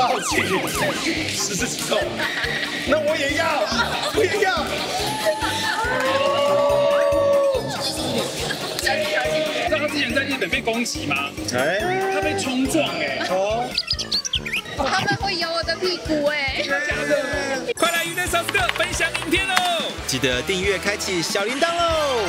抱歉，十自行动。那我也要，我也要。真的？那他之前在日本被攻击吗？哎，他被冲撞哎。哦。他们会咬我的屁股哎。真的。快来云顿小视的分享影片喽！记得订阅、开启小铃铛喽！